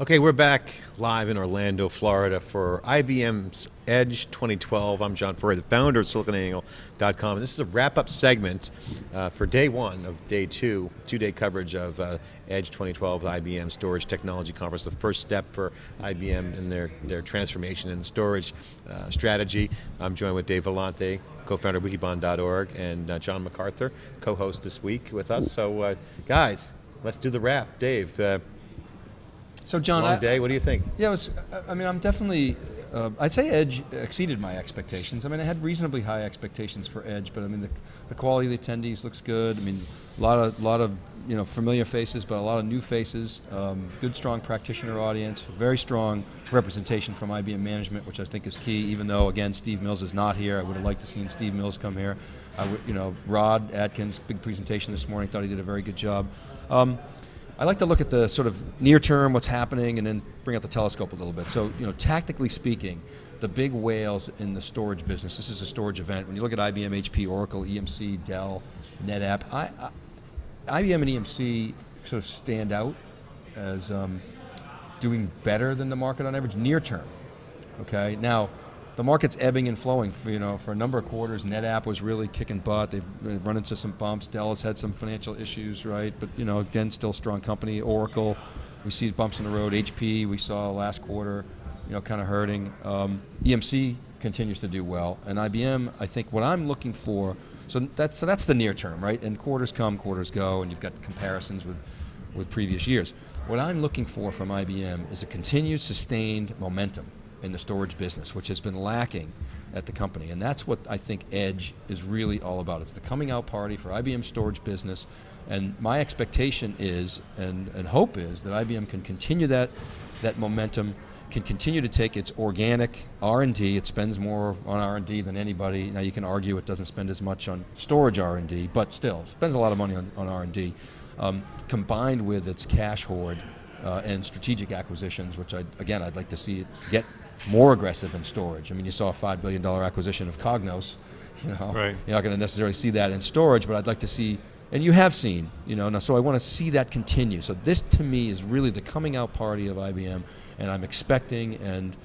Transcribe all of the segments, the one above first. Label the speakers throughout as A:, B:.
A: Okay, we're back live in Orlando, Florida for IBM's Edge 2012. I'm John Furrier, the founder of SiliconANGLE.com. And this is a wrap-up segment uh, for day one of day two, two-day coverage of uh, Edge 2012, the IBM Storage Technology Conference, the first step for IBM in their, their transformation and storage uh, strategy. I'm joined with Dave Vellante, co-founder of Wikibon.org, and uh, John McArthur, co-host this week with us. So uh, guys, let's do the wrap. Dave, uh,
B: so John,
A: long
B: I,
A: day. What do you think?
B: Yeah, it was. I mean, I'm definitely. Uh, I'd say Edge exceeded my expectations. I mean, I had reasonably high expectations for Edge, but I mean, the, the quality of the attendees looks good. I mean, a lot of a lot of you know familiar faces, but a lot of new faces. Um, good, strong practitioner audience. Very strong representation from IBM management, which I think is key. Even though, again, Steve Mills is not here, I would have liked to seen Steve Mills come here. I would, you know, Rod Atkins, big presentation this morning. Thought he did a very good job. Um, I like to look at the sort of near term, what's happening, and then bring out the telescope a little bit. So, you know, tactically speaking, the big whales in the storage business. This is a storage event. When you look at IBM, HP, Oracle, EMC, Dell, NetApp, I, I, IBM and EMC sort of stand out as um, doing better than the market on average near term. Okay, now the market's ebbing and flowing. For, you know, for a number of quarters, NetApp was really kicking butt. They've run into some bumps. Dell has had some financial issues, right? But you know, again, still strong company. Oracle, we see bumps in the road. HP, we saw last quarter, you know, kind of hurting. Um, EMC continues to do well, and IBM. I think what I'm looking for. So that's so that's the near term, right? And quarters come, quarters go, and you've got comparisons with with previous years. What I'm looking for from IBM is a continued, sustained momentum in the storage business, which has been lacking at the company. And that's what I think Edge is really all about. It's the coming out party for IBM storage business. And my expectation is, and, and hope is, that IBM can continue that, that momentum, can continue to take its organic R&D. It spends more on R&D than anybody. Now you can argue it doesn't spend as much on storage R&D, but still, spends a lot of money on, on R&D. Um, combined with its cash hoard uh, and strategic acquisitions, which I, again I'd like to see it get more aggressive in storage. I mean, you saw a $5 billion acquisition of Cognos. You know,
C: right.
B: You're not going to necessarily see that in storage, but I'd like to see, and you have seen, you know, now, so I want to see that continue. So this, to me, is really the coming out party of IBM, and I'm expecting and,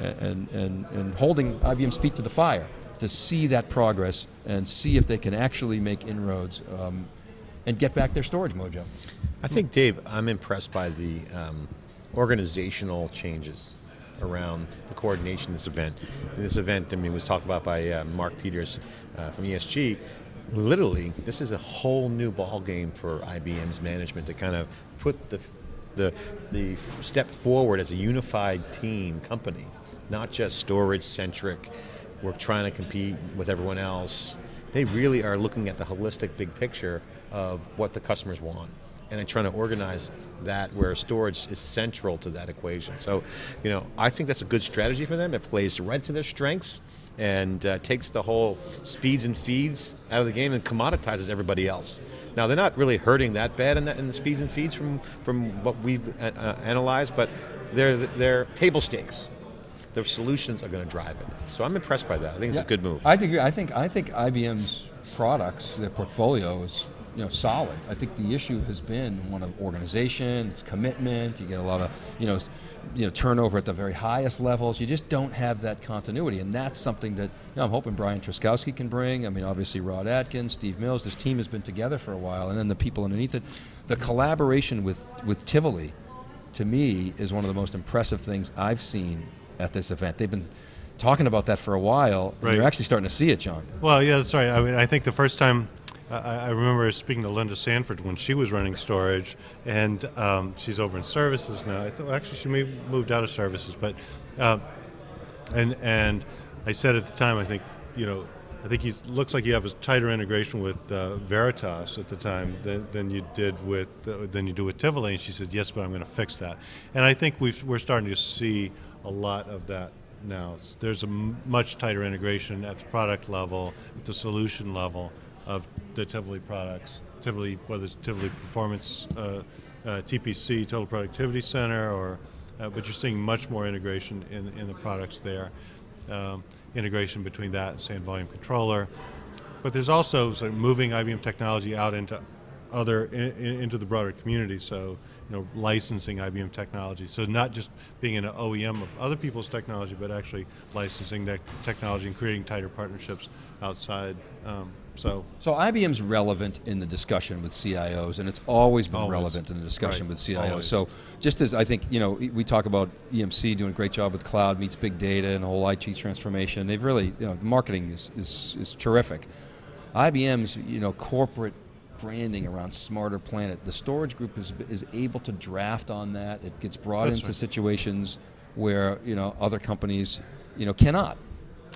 B: and, and, and holding IBM's feet to the fire to see that progress and see if they can actually make inroads um, and get back their storage mojo.
A: I think, Dave, I'm impressed by the um, organizational changes around the coordination of this event. This event, I mean, was talked about by uh, Mark Peters uh, from ESG. Literally, this is a whole new ball game for IBM's management to kind of put the the the step forward as a unified team company, not just storage centric. We're trying to compete with everyone else. They really are looking at the holistic big picture of what the customers want and trying to organize that where storage is central to that equation. So, you know, I think that's a good strategy for them. It plays right to their strengths and uh, takes the whole speeds and feeds out of the game and commoditizes everybody else. Now, they're not really hurting that bad in, that, in the speeds and feeds from, from what we've uh, uh analyzed, but they're, they're table stakes their solutions are going to drive it. So I'm impressed by that. I think it's
B: yeah,
A: a good move.
B: I think I think I think IBM's products, their portfolio is you know solid. I think the issue has been one of organization, it's commitment. You get a lot of you know you know turnover at the very highest levels. You just don't have that continuity, and that's something that you know, I'm hoping Brian Truskowski can bring. I mean, obviously Rod Atkins, Steve Mills. This team has been together for a while, and then the people underneath it. The collaboration with with Tivoli, to me, is one of the most impressive things I've seen at this event. They've been talking about that for a while, and right. you're actually starting to see it, John.
C: Well, yeah, that's right. I mean, I think the first time I, remember speaking to Linda Sanford when she was running storage, and um, she's over in services now. I thought actually she may moved out of services, but uh, and and I said at the time, I think you know, I think he looks like you have a tighter integration with uh, Veritas at the time than, than you did with uh, than you do with Tivoli. And she said, yes, but I'm going to fix that. And I think we are starting to see a lot of that now. There's a much tighter integration at the product level, at the solution level of the Tivoli products. Tivoli, whether it's Tivoli Performance, uh, uh, TPC, Total Productivity Center, or uh, but you're seeing much more integration in, in the products there. Um, integration between that and SAN Volume Controller. But there's also sort of moving IBM technology out into other in, into the broader community. So you know, licensing IBM technology. So not just being an OEM of other people's technology, but actually licensing that technology and creating tighter partnerships outside. Um, so
B: So IBM's relevant in the discussion with CIOs, and it's always been
C: Always.
B: relevant in the discussion
C: Right.
B: with CIOs.
C: Always.
B: So just as I think, you know, we talk about EMC doing a great job with cloud meets big data and the whole IT transformation. They've really, you know, the marketing is, is, is terrific. IBM's, you know, corporate branding around Smarter Planet, the storage group is, is able to draft on that. It gets brought
C: That's
B: into
C: right.
B: situations where, you know, other companies, you know, cannot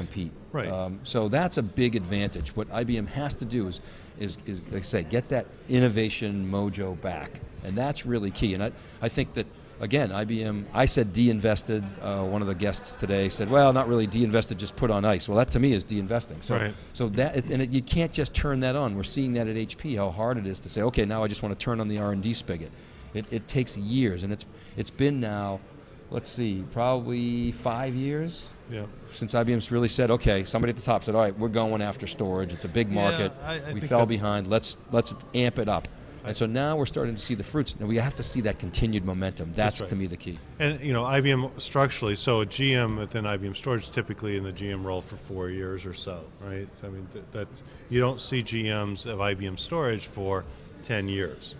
B: compete.
C: Right.
B: Um, so that's a big advantage. What IBM has to do is, is, is like I say, get that innovation mojo back, and that's really key. And I, I think that again, IBM. I said de-invested. Uh, one of the guests today said, "Well, not really de-invested, just put on ice." Well, that to me is de-investing. So,
C: Right.
B: so that and it, you can't just turn that on. We're seeing that at HP how hard it is to say, "Okay, now I just want to turn on the R&D spigot." It, it takes years, and it's it's been now, let's see, probably five years
C: yeah.
B: since IBM's really said, okay, somebody at the top said, all right, we're going after storage. It's a big
C: Yeah,
B: market.
C: I- I
B: we fell behind. Let's let's amp it up. And so now we're starting to see the fruits. Now we have to see that continued momentum. That's,
C: That's right.
B: to me the key.
C: And you know, IBM structurally, so a GM within IBM Storage is typically in the GM role for four years or so, right? I mean, th- that you don't see GMs of IBM Storage for ten years,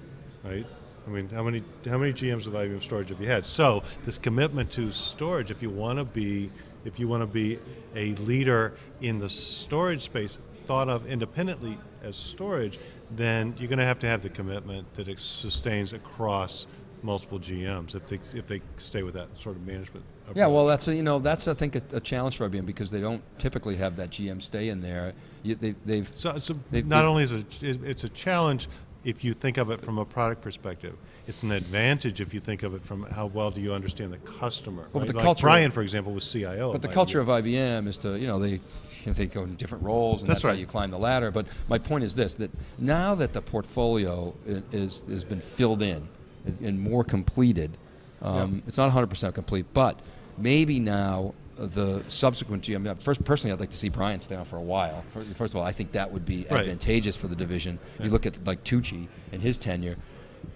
C: right? I mean, how many how many GMs of IBM Storage have you had? So this commitment to storage, if you want to be if you want to be a leader in the storage space, thought of independently as storage, then you're going to have to have the commitment that it sustains across multiple GMs if they if they stay with that sort of management.
B: Yeah, well, that's a, you know that's I think a, a challenge for IBM because they don't typically have that GM stay in there. You, they, they've
C: So, so not only is it it- it's a challenge if you think of it from a product perspective. It's an advantage if you think of it from how well do you understand the customer.
B: but
C: right?
B: the
C: like
B: culture-
C: Brian, for example, was CIO.
B: But the
C: of
B: culture
C: IBM.
B: of IBM is to, you know, they, you know, they go in different roles, and
C: That's
B: that's, how
C: right.
B: you climb the ladder. But my point is this: that now that the portfolio is has been filled in and- more completed, um, it's not 100% complete, but maybe now the subsequent GM. First, personally, I'd like to see Brian stay on for a while. First of all, I think that would be
C: Right.
B: advantageous for the division.
C: Yeah.
B: You look at like Tucci and his tenure.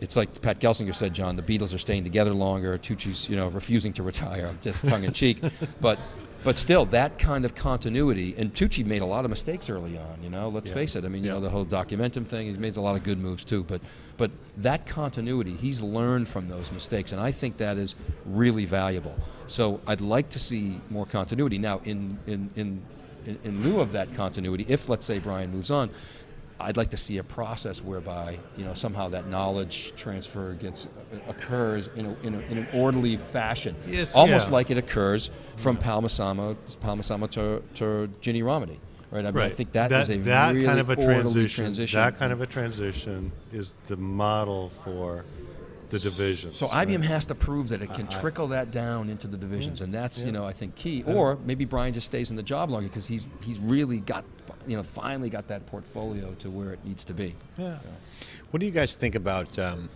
B: It's like Pat Gelsinger said, John. The Beatles are staying together longer. Tucci's, you know, refusing to retire. Just tongue in cheek, but but still, that kind of continuity. And Tucci made a lot of mistakes early on. You know, let's
C: Yeah.
B: face it. I mean, you
C: Yeah.
B: know, the whole documentum thing. He's made a lot of good moves too. But but that continuity, he's learned from those mistakes, and I think that is really valuable. So I'd like to see more continuity. Now, in in in in, in lieu of that continuity, if let's say Brian moves on, I'd like to see a process whereby you know somehow that knowledge transfer gets uh, occurs in, a, in, a, in an orderly fashion,
C: Yes,
B: almost
C: yeah.
B: like it occurs from mm-hmm. Palmisano Palmisano to, to Ginni Rometty. Right? I mean, I think that is a
C: that
B: really
C: kind of a transition,
B: transition.
C: That kind of a transition is the model for the division.
B: So IBM has to prove that it can trickle that down into the divisions, and that's you know I think key. Or maybe Brian just stays in the job longer because he's he's really got you know finally got that portfolio to where it needs to be.
C: Yeah.
A: What do you guys think about um,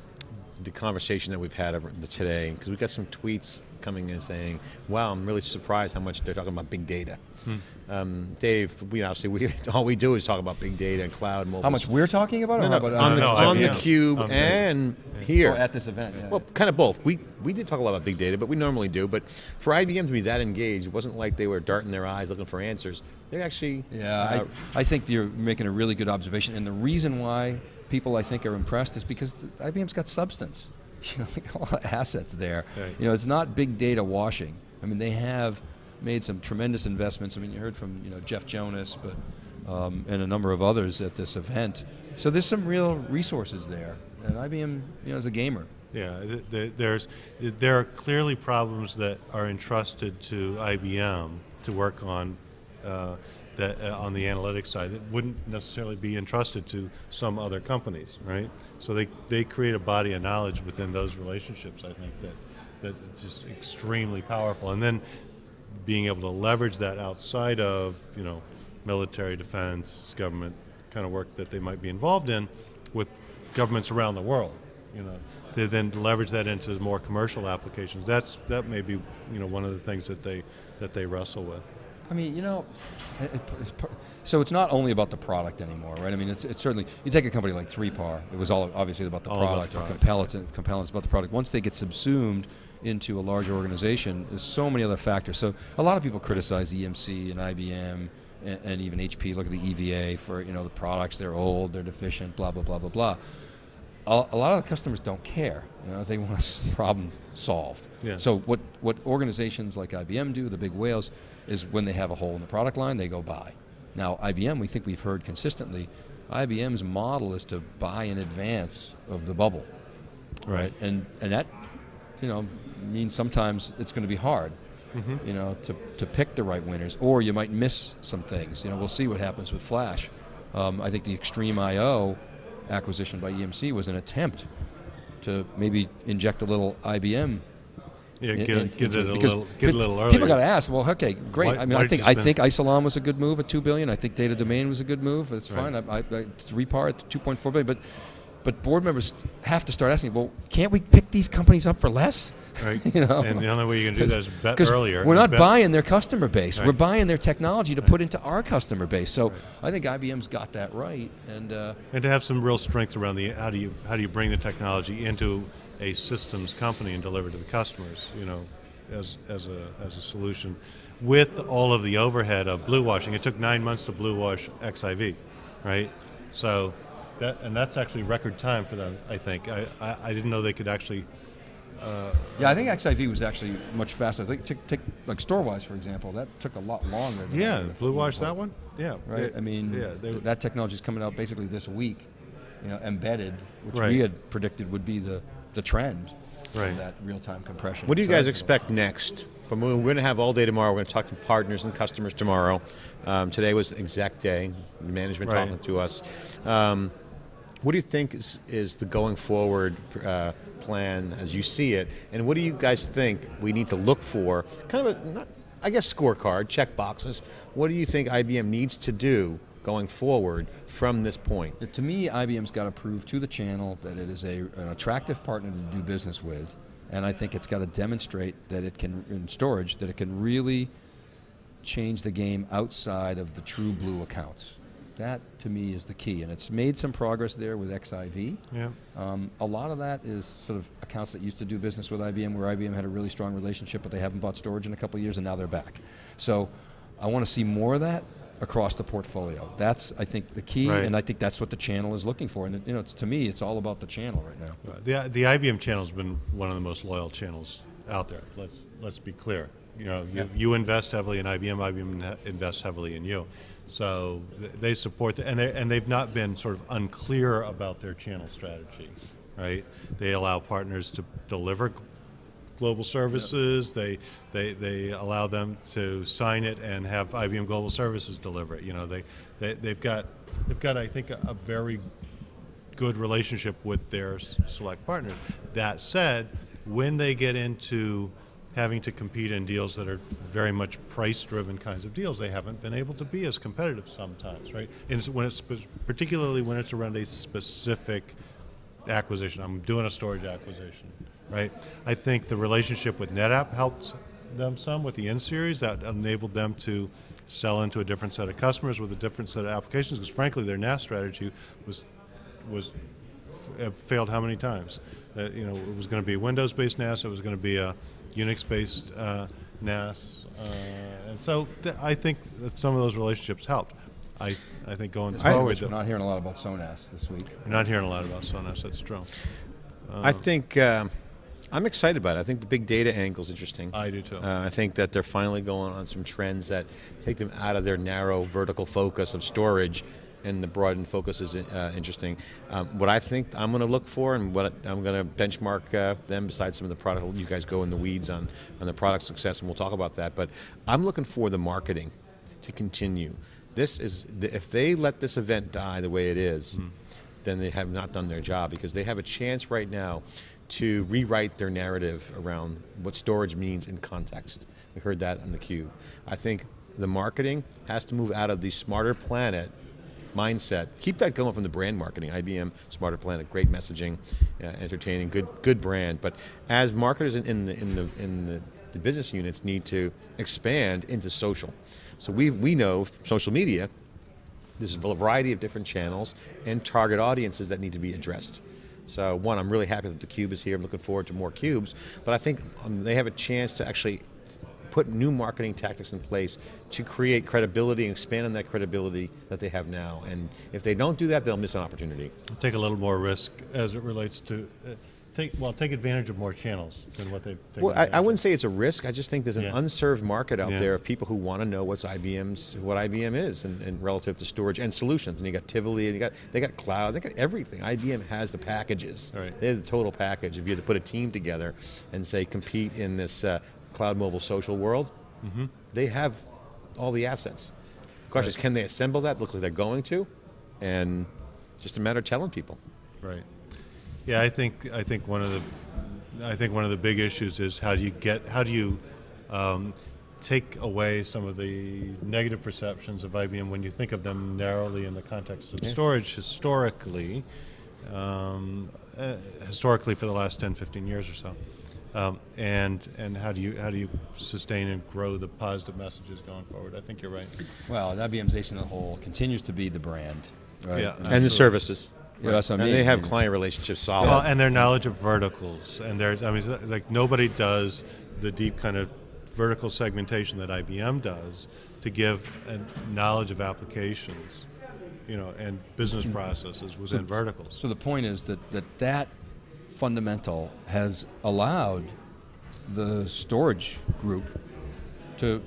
A: the conversation that we've had over the, today? Because we got some tweets coming in saying, "Wow, I'm really surprised how much they're talking about big data."
C: Hmm.
A: Um, Dave, we obviously we all we do is talk about big data and cloud mobile.
B: How much we're talking about?
A: No, no,
B: how about
A: on, the,
C: no,
A: on the cube
C: On
A: and here.
B: at this event. Yeah.
A: Well, kind of both. We we did talk a lot about big data, but we normally do. But for IBM to be that engaged, it wasn't like they were darting their eyes looking for answers. They actually,
B: Yeah,
A: uh,
B: I, I think you're making a really good observation, and the reason why people I think are impressed is because IBM's got substance. You know, like a lot of assets there.
C: Right.
B: You know, it's not big data washing. I mean, they have made some tremendous investments. I mean, you heard from you know Jeff Jonas, but um, and a number of others at this event. So there's some real resources there, and IBM, you know, is a gamer.
C: Yeah, th- th- there's there are clearly problems that are entrusted to IBM to work on uh, that uh, on the analytics side that wouldn't necessarily be entrusted to some other companies, right? So they, they create a body of knowledge within those relationships. I think that that is just extremely powerful, and then being able to leverage that outside of you know military defense government kind of work that they might be involved in with governments around the world you know they then leverage that into more commercial applications that's that may be you know one of the things that they that they wrestle with
B: I mean, you know, it, it, it's par- so it's not only about the product anymore, right? I mean, it's, it's certainly you take a company like 3PAR. It was all obviously about the
C: All about
B: product
C: the
B: or
C: product.
B: Compellent, Compellent about the product. Once they get subsumed into a larger organization, there's so many other factors. So a lot of people criticize EMC and IBM and, and even HP. Look at the EVA for you know the products. They're old, they're deficient, blah blah blah blah blah. A, a lot of the customers don't care. You know, they want a problem solved.
C: Yeah.
B: So what what organizations like IBM do, the big whales, is when they have a hole in the product line, they go buy. Now IBM, we think we've heard consistently, IBM's model is to buy in advance of the bubble,
C: Right.
B: And and that, you know, means sometimes it's going to be hard, you know, to, to pick the right winners, or you might miss some things. You know, we'll see what happens with Flash. Um, I think the XtremIO acquisition by EMC was an attempt to maybe inject a little IBM.
C: Yeah,
B: in-
C: get,
B: in-
C: it, get it a little, get a little earlier.
B: People got to ask. Well, okay, great.
C: Why-
B: I mean, I think I
C: spend-
B: think Isilon was a good move at two billion. I think Data Domain was a good move. It's
C: Right.
B: fine. I, I, I, 3PAR at two point four billion, but but board members have to start asking. Well, can't we pick these companies up for less?
C: Right.
B: you know,
C: And the only way you can do that is bet earlier.
B: We're not buying their customer base. We're buying their technology to put into our customer base. So I think IBM's got that right. And uh,
C: and to have some real strength around the how do you how do you bring the technology into a systems company and deliver to the customers you know as as a as a solution with all of the overhead of blue washing it took nine months to blue wash xiv right so that and that's actually record time for them i think i i, I didn't know they could actually
B: yeah, I think XIV was actually much faster. I think take, take like Storwize for example. That took a lot longer. Than
C: yeah
B: I-
C: blue wash that one yeah
B: right?
C: They-
B: I mean,
C: yeah they,
B: that technology is coming out basically this week, you know, embedded, which
C: Right.
B: we had predicted would be the, the trend
C: Right.
B: that real-time compression.
A: What do you guys
B: that's-
A: expect next? From we're going to have all day tomorrow. We're going to talk to partners and customers tomorrow. Um, today was exec day. Management
C: Right.
A: talking to us. Um, what do you think is, is the going forward uh, plan as you see it? And what do you guys think we need to look for? Kind of a, not, I guess, scorecard, check boxes. What do you think IBM needs to do going forward from this point?
B: To me, IBM's got to prove to the channel that it is a, an attractive partner to do business with, and I think it's got to demonstrate that it can, in storage, that it can really change the game outside of the true blue accounts. That, to me, is the key, and it's made some progress there with XIV.
C: yeah
B: Um, a lot of that is sort of accounts that used to do business with IBM, where IBM had a really strong relationship, but they haven't bought storage in a couple of years, and now they're back. So, I want to see more of that across the portfolio. That's, I think, the key,
C: Right.
B: and I think that's what the channel is looking for. And it, you know, it's, to me, it's all about the channel right now.
C: The, the IBM channel has been one of the most loyal channels out there. Let's let's be clear. You know, you,
B: Yeah.
C: you invest heavily in IBM. IBM invests heavily in you. So they support, the, and they and they've not been sort of unclear about their channel strategy, right? They allow partners to deliver global services. They, they they allow them to sign it and have IBM Global Services deliver it. You know, they, they they've got they've got I think a, a very good relationship with their select partners. That said, when they get into having to compete in deals that are very much price-driven kinds of deals, they haven't been able to be as competitive sometimes, right? And when it's particularly when it's around a specific acquisition. I'm doing a storage acquisition, right? I think the relationship with NetApp helped them some with the N series that enabled them to sell into a different set of customers with a different set of applications. Because frankly, their NAS strategy was was f- failed how many times? That you know it was going to be Windows-based NAS. It was going to be a Unix-based uh, NAS, uh, and so th- I think that some of those relationships helped. I I think going
B: I,
C: forward,
B: we're
C: the-
B: not hearing a lot about Sonas this week.
C: we're not hearing a lot about Sonas. That's true.
A: I think um, I'm excited about it. I think the big data angle is interesting.
C: I do too.
A: Uh, I think that they're finally going on some trends that take them out of their narrow vertical focus of storage, and the broadened focus is uh, interesting. Um, what I think I'm going to look for, and what I'm going to benchmark uh, them, besides some of the product, you guys go in the weeds on on the product success, and we'll talk about that. But I'm looking for the marketing to continue. This is if they let this event die the way it is, then they have not done their job because they have a chance right now to rewrite their narrative around what storage means in context. We heard that on the cube. I think the marketing has to move out of the smarter planet mindset. Keep that going from the brand marketing. IBM Smarter Planet, great messaging, uh, entertaining, good good brand. But as marketers in, in the in the in the the business units need to expand into social. So we we know social media there's a variety of different channels and target audiences that need to be addressed. So one, I'm really happy that the Cube is here. I'm looking forward to more Cubes. But I think um, they have a chance to actually put new marketing tactics in place to create credibility and expand on that credibility that they have now. And if they don't do that, they'll miss an opportunity.
C: Take a little more risk as it relates to, uh, take well, take advantage of more channels than what they've. taken
A: Well, I, I wouldn't say it's a risk. I just think there's an
C: Yeah.
A: unserved market out
C: Yeah.
A: there of people who want to know what's IBM's what IBM is and, and relative to storage and solutions. And you got Tivoli, and you got they got cloud, they got everything. IBM has the packages.
C: Right.
A: They have the total package. If you had to put a team together and say compete in this uh, cloud mobile social world,
C: Mm-hmm.
A: they have all the assets. The question is, can they assemble that? Looks like they're going to, and just a matter of telling people.
C: Right. Yeah, I think I think one of the I think one of the big issues is how do you get how do you um, take away some of the negative perceptions of IBM when you think of them narrowly in the context of
A: Yeah.
C: storage historically, um, uh, historically for the last 10, 15 years or so. Um, and and how do you how do you sustain and grow the positive messages going forward? I think you're right.
B: Well, IBM's ace in the hole continues to be the brand, right?
C: Yeah.
A: And
C: Absolutely.
A: the services.
B: Yeah, that's what I
A: and
B: mean.
A: they have client relationships solid.
C: Well, and their knowledge of verticals, and there's, I mean, like nobody does the deep kind of vertical segmentation that IBM does to give a knowledge of applications, you know, and business processes within verticals.
B: So the point is that that, that fundamental has allowed the storage group to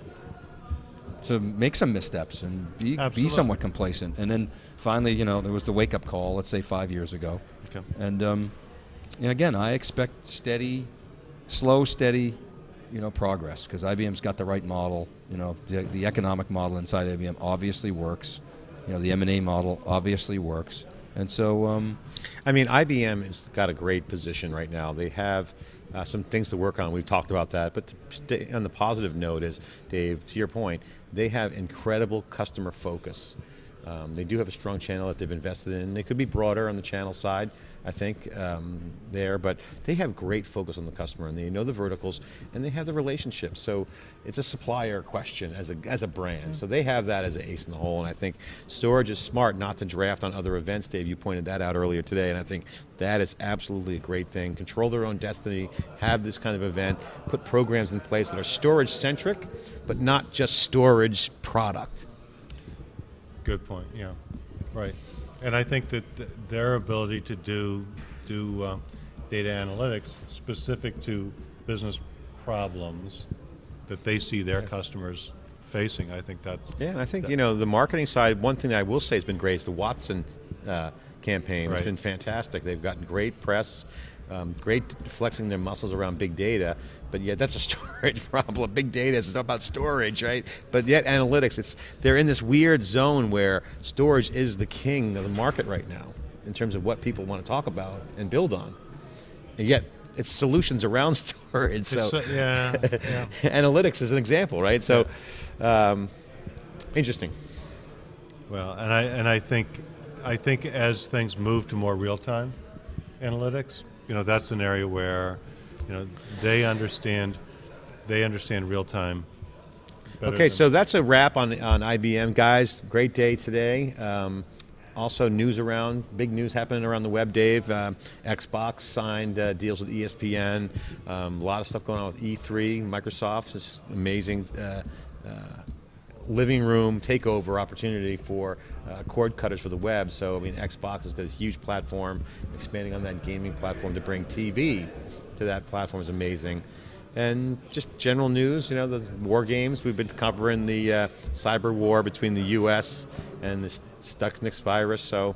B: to make some missteps and be, be somewhat complacent. And then finally, you know, there was the wake up call, let's say five years ago.
C: Okay.
B: And um, you know, again, I expect steady, slow, steady, you know, progress because IBM's got the right model. You know, the, the economic model inside IBM obviously works. You know, the M and A model obviously works. And so, um,
A: I mean, IBM has got a great position right now. They have uh, some things to work on. We've talked about that. But on the positive note is, Dave, to your point, they have incredible customer focus. Um, they do have a strong channel that they've invested in. They could be broader on the channel side, I think, um, there, but they have great focus on the customer and they know the verticals and they have the relationships. So it's a supplier question as a, as a brand. So they have that as an ace in the hole. And I think storage is smart not to draft on other events, Dave. You pointed that out earlier today. And I think that is absolutely a great thing. Control their own destiny, have this kind of event, put programs in place that are storage centric, but not just storage product.
C: Good point. Yeah, right. And I think that th- their ability to do do uh, data analytics specific to business problems that they see their customers facing, I think that's
A: Yeah, and I think you know the marketing side. One thing that I will say has been great is the Watson uh, campaign. It's
C: Right.
A: been fantastic. They've gotten great press, um, great flexing their muscles around big data. But yet, that's a storage problem. Big data is about storage, right? But yet, analytics. It's they're in this weird zone where storage is the king of the market right now in terms of what people want to talk about and build on. And yet, it's solutions around storage. So,
C: It's, uh, yeah, yeah.
A: analytics is an example, right? So, um, interesting.
C: Well, and I and I think I think as things move to more real time analytics, you know, that's an area where you know they understand they understand real time.
A: Okay, so that's a wrap on on IBM, guys. Great day today. Um, also, news around big news happening around the web. Dave, um, Xbox signed uh, deals with ESPN. Um, a lot of stuff going on with E3. Microsoft's this amazing. Uh, uh, living room takeover opportunity for uh, cord cutters for the web. So I mean, Xbox has got a huge platform, expanding on that gaming platform to bring TV to that platform is amazing. And just general news, you know, the war games. We've been covering the uh, cyber war between the U.S. and the Stuxnet virus. So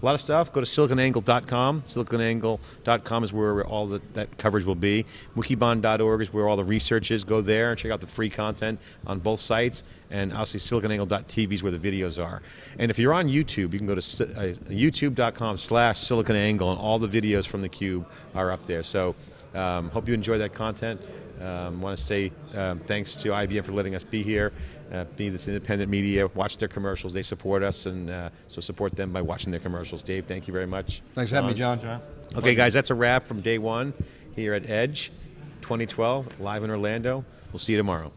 A: a lot of stuff. Go to siliconangle.com. Siliconangle.com is where all the, that coverage will be. Wikibon.org is where all the research is. Go there and check out the free content on both sites. And obviously, siliconangle.tv is where the videos are. And if you're on YouTube, you can go to uh, youtube.com slash siliconangle, and all the videos from the Cube are up there. So um, hope you enjoy that content. Um, want to say um, thanks to IBM for letting us be here, uh, be this independent media, watch their commercials. They support us, and uh, so support them by watching their commercials. Dave, thank you very much.
B: thanks for having me, John.
C: John?
A: Okay, guys, that's a wrap from day one here at Edge 2012, live in Orlando. We'll see you tomorrow.